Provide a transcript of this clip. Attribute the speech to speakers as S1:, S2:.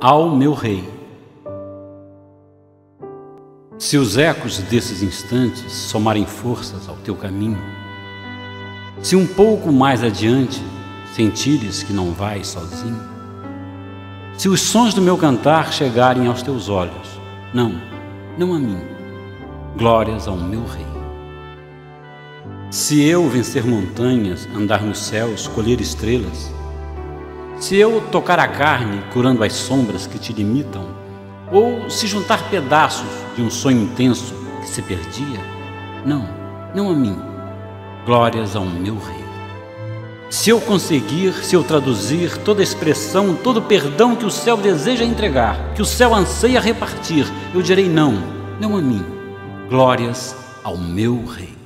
S1: ao meu Rei. Se os ecos desses instantes somarem forças ao teu caminho, se um pouco mais adiante sentires que não vais sozinho, se os sons do meu cantar chegarem aos teus olhos, não, não a mim, glórias ao meu Rei. Se eu vencer montanhas, andar nos céus, colher estrelas, se eu tocar a carne, curando as sombras que te limitam, ou se juntar pedaços de um sonho intenso que se perdia, não, não a mim, glórias ao meu Rei. Se eu conseguir, se eu traduzir toda expressão, todo perdão que o céu deseja entregar, que o céu anseia repartir, eu direi não, não a mim, glórias ao meu Rei.